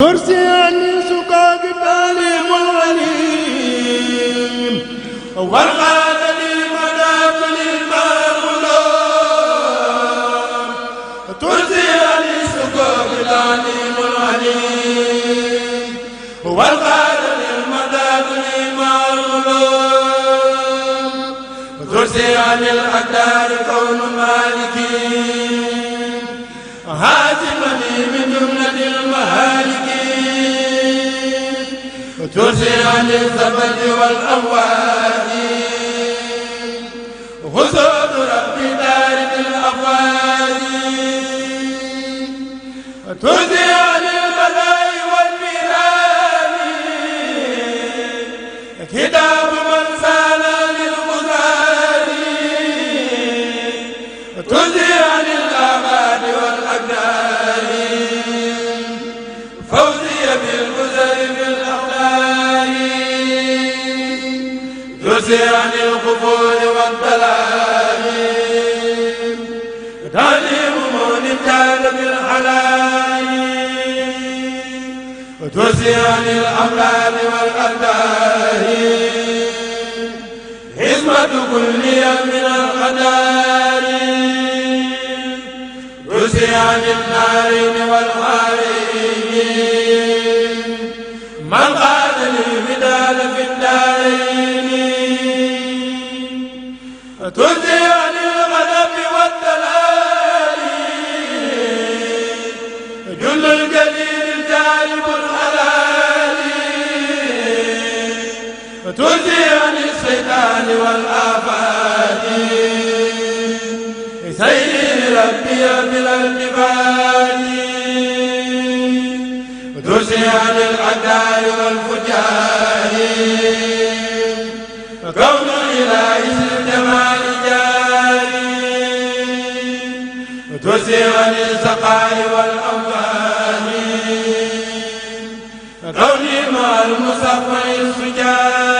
ترسي عني سقاق التعليم الغليم والغاد لي مداب للمغلوب ترسي عني سقاق التعليم الغليم والغاد للمداب للمغلوب ترسي عن الأقدار كون مالكي هاتمني من جملة المهالك. الزبد والأموال غسود ربي دارك الأفوال. وترسي عن البلاء والميران كتاب من سال للغزال. عن الآباد ترسي عن القبور والضلال تعليم من ابتال بالحلال. وترسي عن الأمراض والأقدار حزمة كل يوم من القدار. ترسي عن النارين والحارين من ترسي عن الشيطان والآفات. سيد ربي بلا الجبال ترسي عن الأعداء والفجار. كون إله الجمال جاري ترسي عن السقاء والأموال كوني مع المصفى السجار.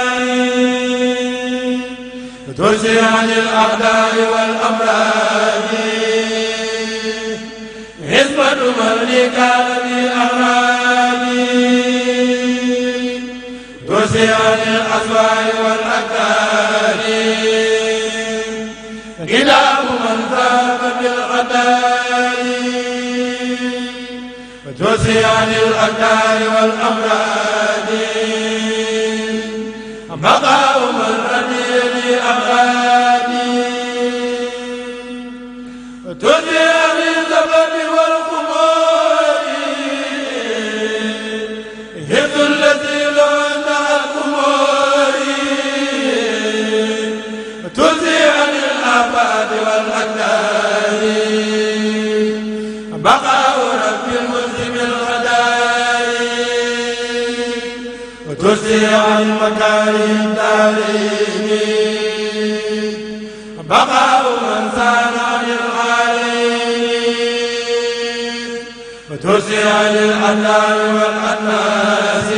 ترسي عن الأعداء والأمراض. حزمة من كان بالأغراض عن الأسوار والأكدار كتاب من ذاب بالغدار ترسي عن الأكدار والأمراض. بقاء من عن مكاره الدارين بقاء من سان عن الغالين وترسي عن الأنام والأناس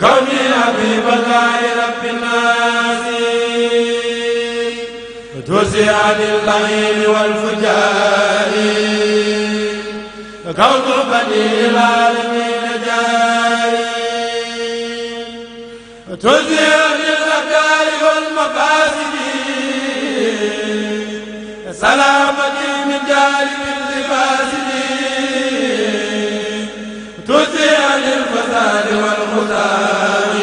كوني حبيب الله رب الناس. وترسي عن والفجار كون بني العالمين جاري ترسي عن الأكدار والمفاسد. سلامتي من جانب الفاسد. ترسي عن الفساد والخسار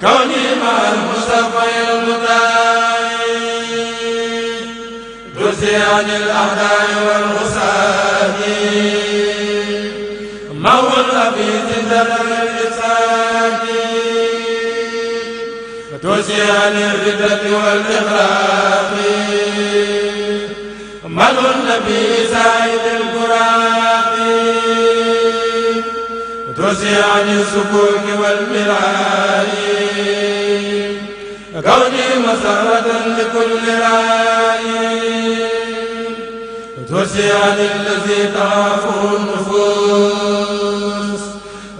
كوني مع المصطفى المطاع ترسي عن الأعداء والغساد مو الأبيض ترسي عن الردة والإغراق. مدو النبي سعيد البراق. ترسي عن السكوك والمراء كوني مسرة لكل رأي ترسي عن الذي تعافه النفوس.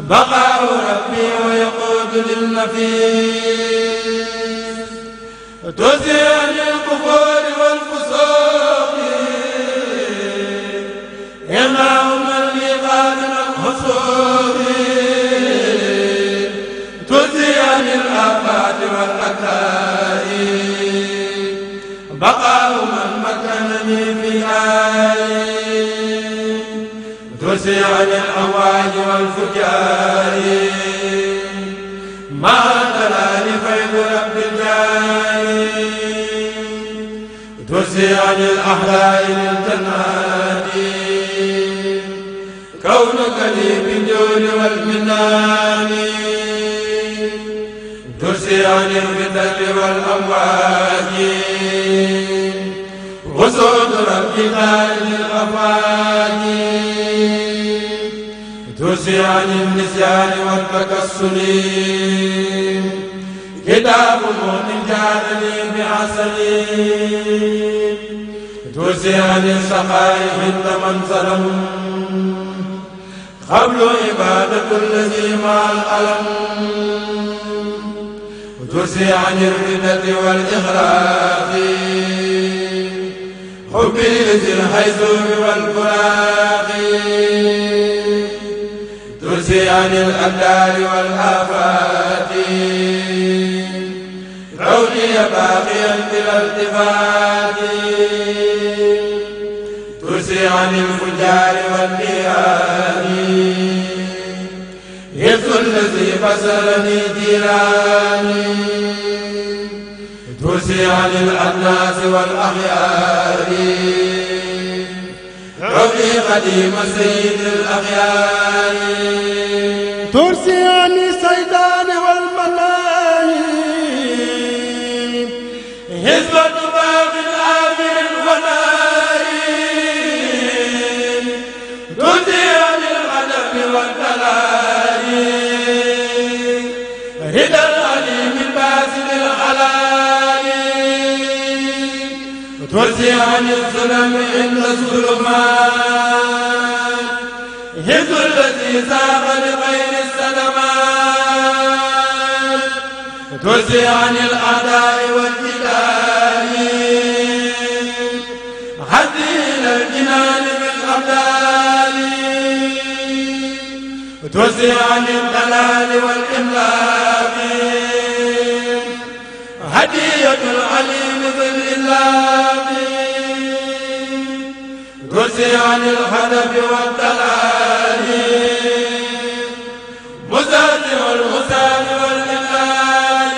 بقاء ربي ويقود للنفيس. ترسي عن الكفور والفسوق يمنع من المنصور تزي عن الآفات والأكلاء بقاء من مكنني في آي تزي عن الأمواج والفجار ما دلال فيض رب تزي عن الأحلاء للجنات كونك لي بالجود والمنان. ترسي عن الفتن والأمواج وصول ربي خالد الأفواج ترسي عن النسيان والتكسل. كتاب كان لي بعسل. ترسي عن السخاء عند من ظلم قبل عبادة الذي مع الألم. وترسي عن الردة والإغراق حبي ذي الحيزوم والفراق ترسي عن الأدار والآفات. كوني باقيا بلا التفات ترسي عن الفجار والنيران هز الذي بصرني جيراني. ترسي عن الأناس والأخيار. ربي قديم سيد الأخيار. ترسي عن ترسي عن الظلم عند الظلمات هز الذي ساق لغير السلامات ترسي عن الأعداء والجدال حدي إلى الجنان بالأبدال ترسي عن الضلال والإملاق عن الهدف والدلال مزاتع الغسال والإقلال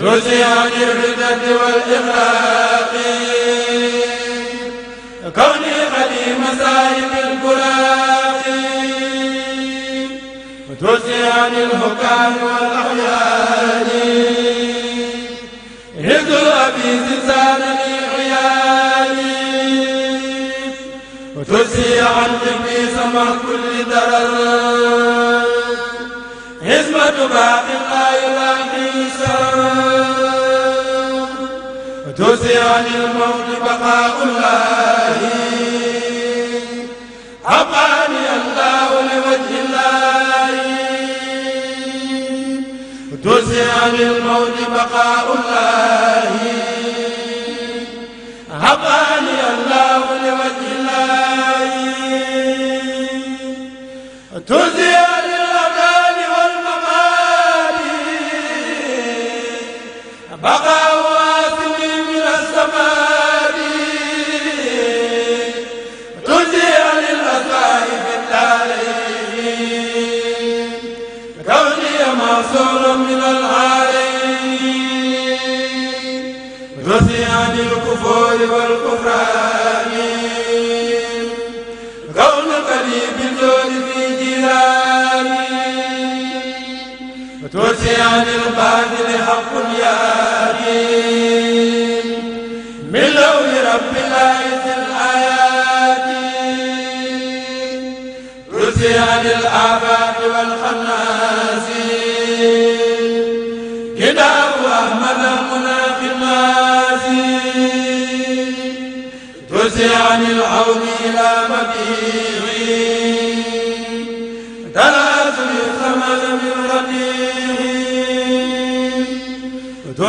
ترسي عن الردة والإغلاق كوني قديم سائق البراق وترسي عن الحكام والأحيان هز أبي زنزان لي عيالي وترسي عن إبليس مع كل درر حزمة باق لا يلاقي سر وترسي عن الموت بقاء الله أبقاني الله لوجه الله وترسي عن الموت بقاء الله وترسي عن الباطل حق ياتي من لون رب ترسي عن والخناس كتاب أحمد العون إلى مديح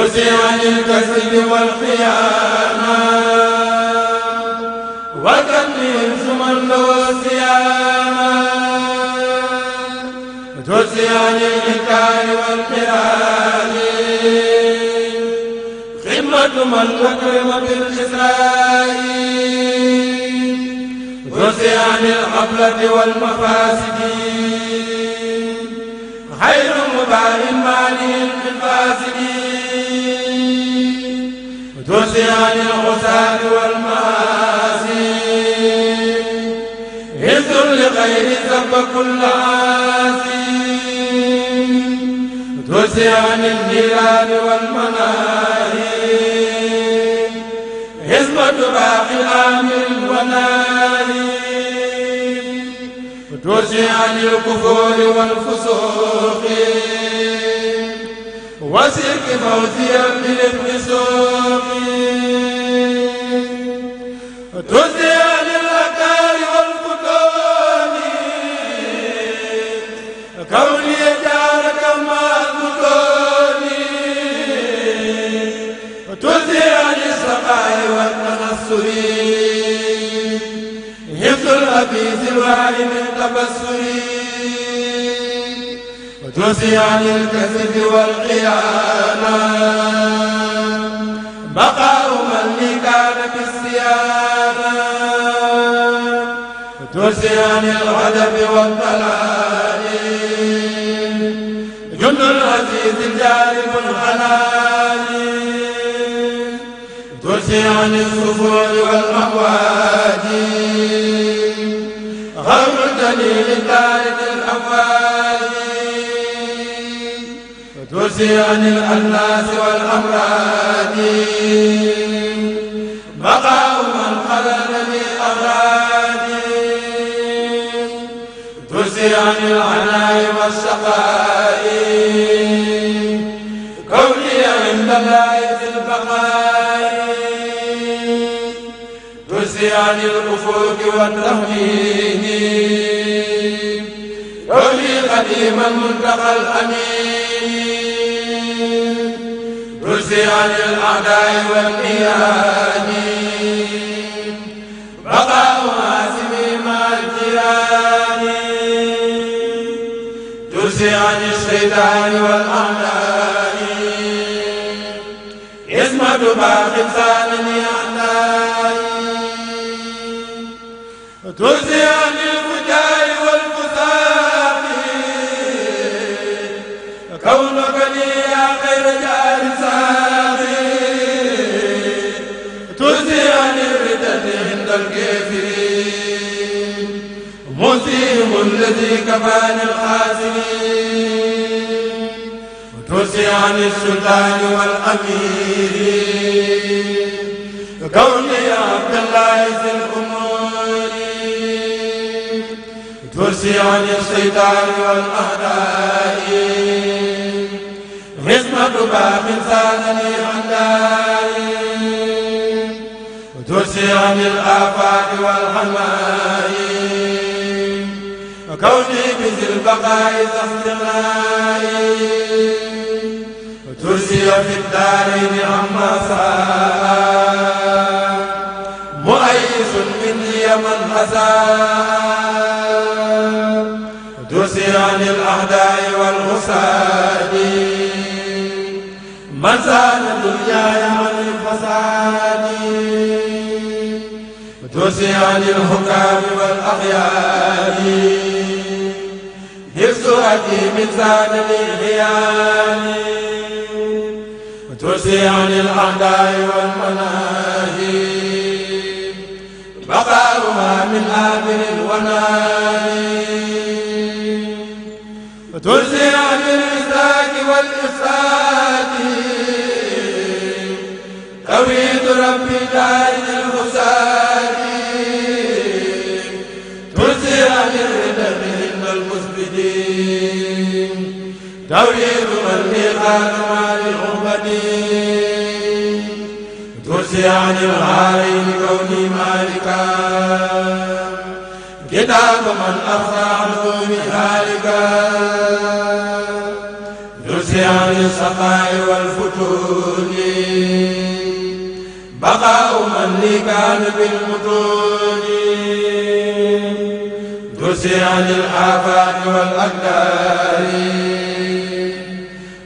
البعد عن الكسب والخيانة. وكفهم من وصياما ترسي عن الإنكار والقران خمة من تكرم بالخسران ترسي عن الحفلة والمفاسد. خير مبارك معنيه الفاسدين وسع عن الغسال والمآسي. هز لغير ذنب كل عاسي عن الهلال والمناهي. حزمة باقي الآمن والناهي. وتوسع عن الكفور والفسوق. وسلك فوزي بالابن سوق وتوسع عن الأكار والفتون كوني جارك مع الفتون وتوسع عن السقاء والتنصر حفظ الخبيث الوعي من تبصر وتوسع عن الكذب والخيانة. بقاء من كان بالصيانة وتوسع عن الغضب والضلال جند العزيز الجالب الحلال. ترسي عن الصفور والأمواج. غور الدليل البارد الأمواج وترسي عن الأناس والأمراض. بقاء من خلل بأغراض ترسي عن العناء والشقاء. كوني عند الله في البقاء. ترسي عن الأفوك والتهوين كوني قديما منتقى الأمين. ترسي عن الأعداء والإيان بقاء عازمي مع الجيران ترسي عن الشيطان والأعداء. اسمة باق ثانني أعدائي ترسي الذي كفاني الخاسرين وترسي عن السلطان والأمير. كوني عبد الله ذي الأمور. ترسي عن الشيطان والأعداء حزمة باب ثانني عن داري وترسي عن الآفات والحماء وكوني بذي البقاء استغناء وترسي في الدارين عما ساء. مؤيس مني من أساء وترسي عن الأعداء والغساد من زاد دنياي عن الفساد. وترسي عن الحكام والأخيار. حكيم زاد للخيان وترسي عن الأعداء والمناهي بقاؤها من آخر الوناهي وترسي عن والإفساد. توحيد ربي جاهد توحيد من ميقات مال العبدين ترسي عن الغارين كوني مالكا كتاب من أخفى عنه بهالكا ترسي عن السقاء والفتون بقاء من لي كان بالمتون ترسي عن الآفات والأقدار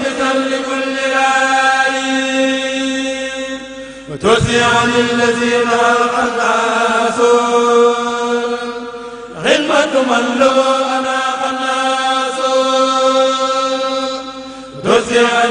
مثل لكل راي وتوسع عن الذين الناس غلمة من له أنا الناس وتوسع عن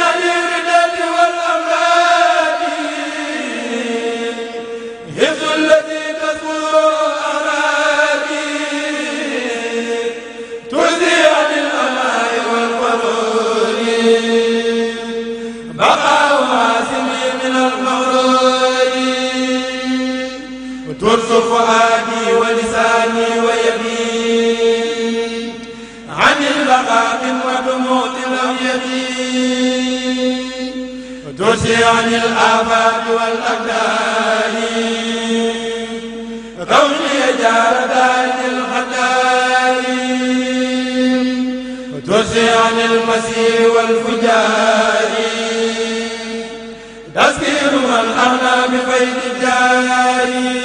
وترصف فؤادي ولساني ويدي. عن البقاء ودموع الأبيض وترسي عن الآفات والأبدان كوني جار دار الخدار وترسي عن المسيح والفجار تذكير من أغنى بفيد الجاري.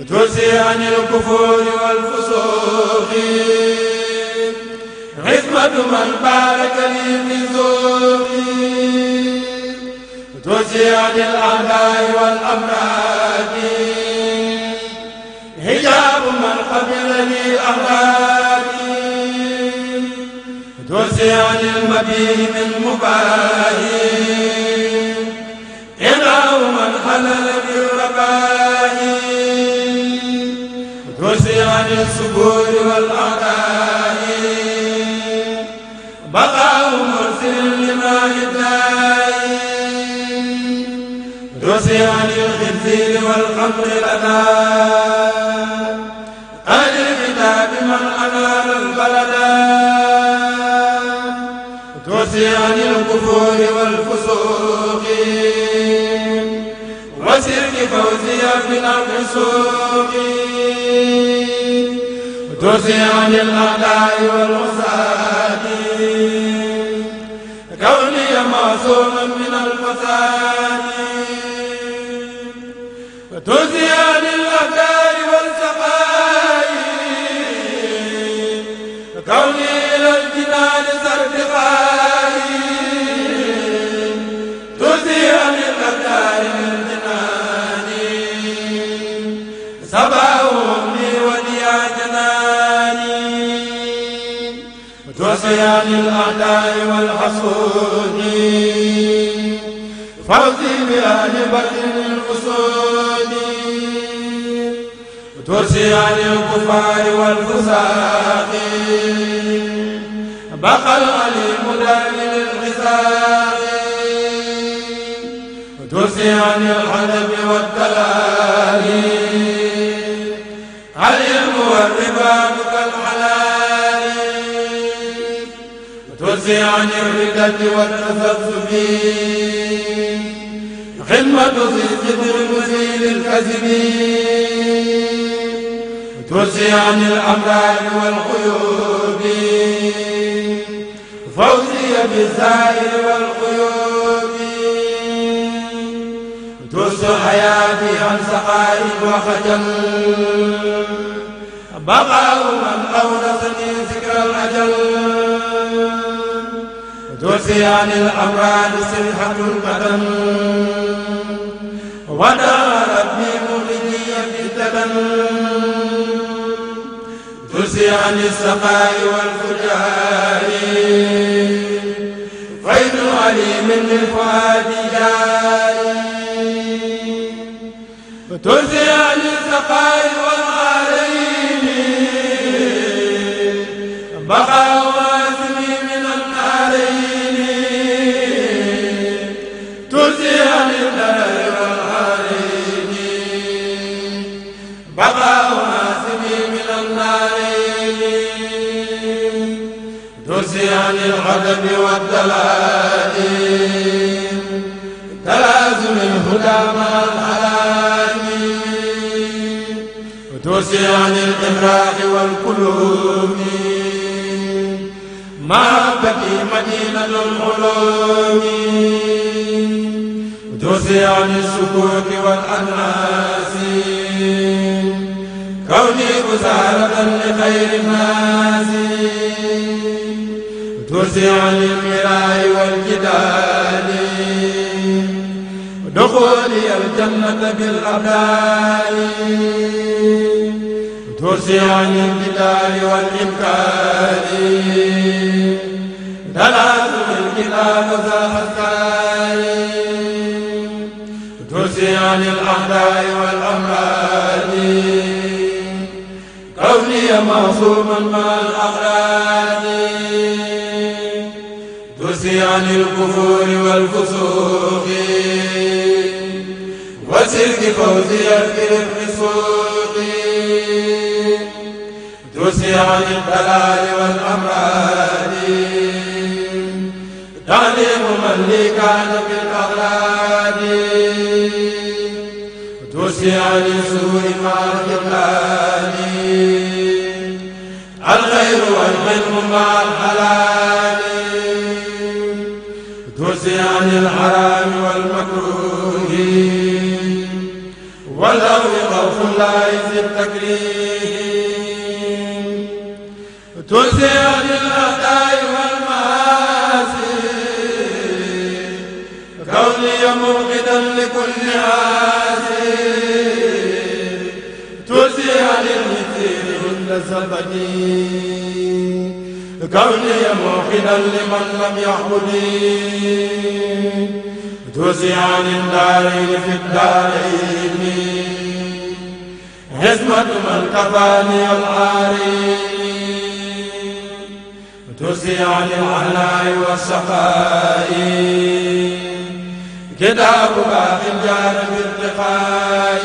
وترسي عن الكفور والفسوق. عصمة من بارك لي في ذوقي وترسي عن الأعداء والأمراض حجاب من قبل لي أغراضي وترسي عن المبيه من مباهي عن الصبور والأعداء. بقاء مرسل لما يدعي. وترسي عن الخنزير والخمر لنا. أهل الكتاب من أنال البلد. وترسي عن فوزي من الفسوق وترسي عن الأعداء والعصاة كوني معصوما من الفساد عن الأعداء والحسود. فوزي بأهل بدر الأسود. وترسي عن الكفار والفساق بقى العليم دامن الغساق وترسي عن الحلب والدلال. عن الردة والتسبب خدمة ذي الجدر مزيل الكذب وترسي عن الأمراض والقيوب فوزي بالزائر والقيوب وترسي حياتي عن سقاء وخجل. بقاء من أورثني ذكر الأجل. وترسي عن الأمراض صحة البدن. ودار ربي مخرجي فتة ترسي عن السقاء والفجار فيض عليم للفؤاد جاري ترسي عن السقاء والغارين بقى عن الغضب والدلال تلازم الهدى مع ترسي عن الإمراء والقلوب محبتي مدينة العلوم. ترسي عن السكوت والأناس. كوني بسارة لخير الناس. ترسي عن المراء والجدال. دخولي الجنة بالأبدان ترسي عن الجدال والإمكان. دلالة الكتاب ذا أذكار ترسي عن الأعداء والأمراض كوني معصوما مع الأغراض عن الكفور والفسوق. وسلك فوزي الفسوق. ترسي عن الضلال والأمراض. تعليم من لي كان بالأغراض ترسي عن السوء مع الكبلان الخير والعلم مع الحلال. عن الحرام والمكروه. والأرض خوف لا يزيد تكريه ترسي عن الأعداء والمعاصي كوني موقدا لكل عاسي ترسي عن المثير كوني موقدا لمن لم يعبدي ترسي عن الدارين في الدارين. حزمة من كفاني العارين ترسي عن العناء والسخاء كتاب باق جار بالتقاء.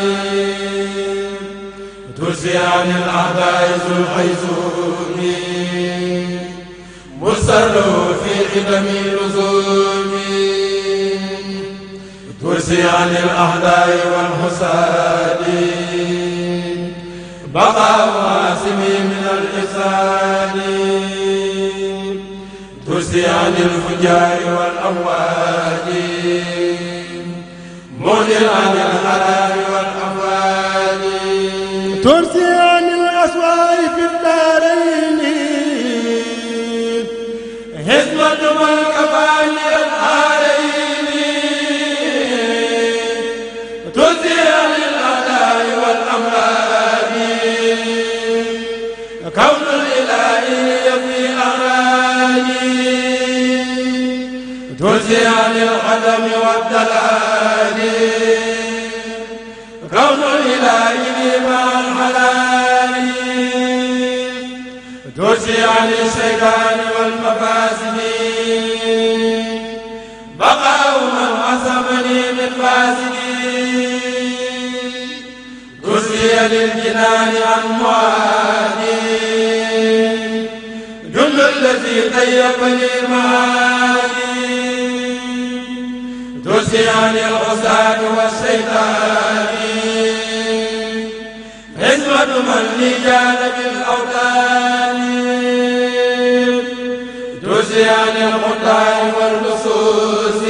ترسي عن الأعداء ذو الحيزوم مستر في قدم لزوم ترسي عن الأعداء والحساد. بقى واسمي من الإفساد ترسي عن الفجار والأموال مهل عن الحرام والأموال ترسي عن الأسوار في الدارين. كفاني الحارين ترسي عن الأعداء والأمراض كون الإله يبني أغاني ترسي عن القدم والدلال كون الإله مع الحلال. ترسي عن الشيطان والمفاسد بقاء من عصمني من فاسد ترسي للجنان عن معادي جل الذي طيبني المعادي ترسي عن الغسان والشيطان. حزمة من لي جانب عن القطاع واللصوص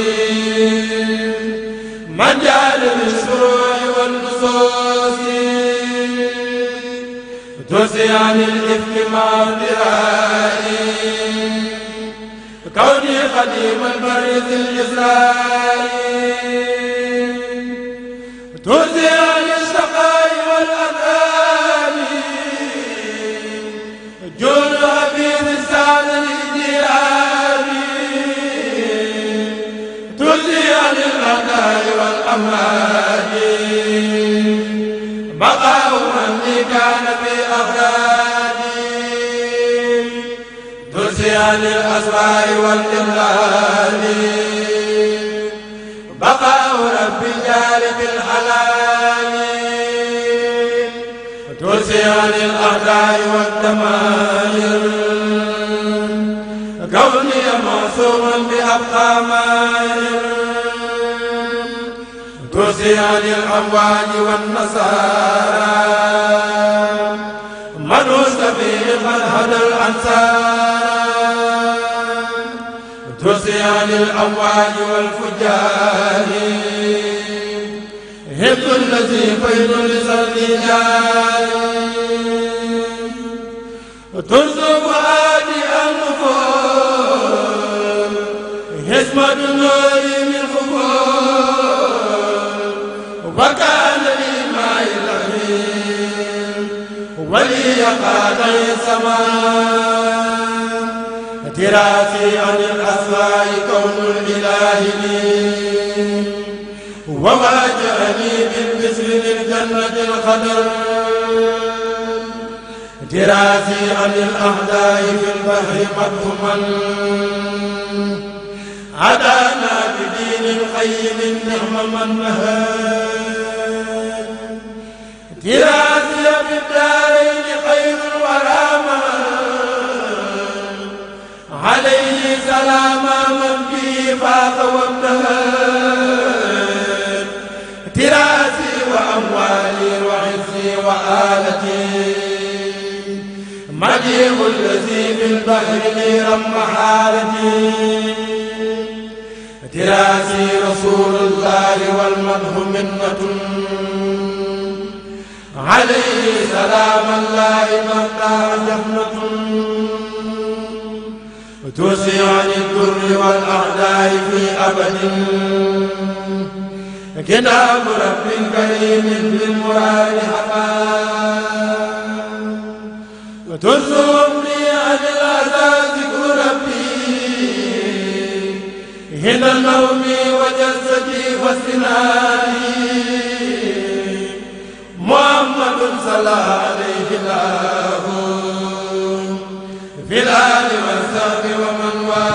من جانب الشروع والنصوص. ترسي عن الإفك مع الدراء كوني قديم البر ذي الإسراء ترسي والأمراض بقاء من كان درسي عن الأسماء والإملال بقاء رب جالب الحلال. عن الأعداء والتمايل. كوني معصوما بأبقى مايل ترسي عن الأمواج والنصارى من في من هدى الأنصار ترسي عن الأمواج والفجار هب الذي لسرد جاري. ترزق هادي النفور حسمة النور. ولي قادر السماء تراسي عن الأسماء كون الإله لي. وما جاءني بالبسر للجنة الخضر دراسي عن الأعداء في البحر مدهما عدانا بدين القيم النعم من نهى دراسي عليه سلام من به فاق وابتهى تراسي وأموالي وعزي وآلتي. مجيء الذي بالبحر لي رم حالتي تراسي رسول الله والمدح منة. عليه سلام الله مقطع جفنة. توسي عن الدر والأعداء في أبد. كتاب رب كريم بالمراد حقا. وتزمني عن الأذى ذكر ربي. هنا نومي وجسدي وسناني محمد صلى عليه الله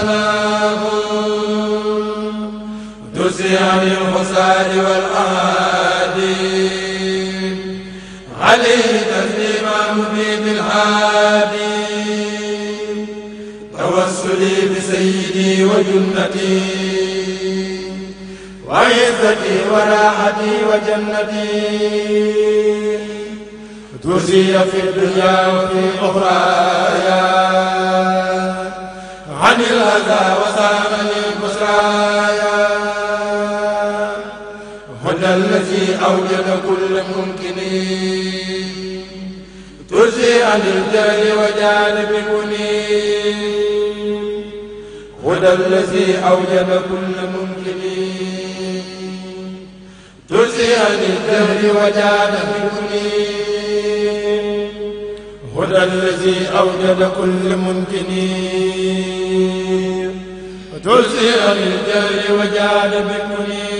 والاه تسي عن الحساد والأعادي عليه تسليما مبين الهادي. توسلي بسيدي وجنتي. وعزتي وراحتي وجنتي. ترسي في الدنيا وفي أخرايا عن الأذى وسامني بشرايا هدى الذي أوجد كل ممكن. ترسي عن الجهل وجانب كني هدى الذي أوجد كل ممكن. ترسي عن الجهل وجانب كني هدى الذي أوجد كل ممكن. ترسي عن الجهل وجانب كني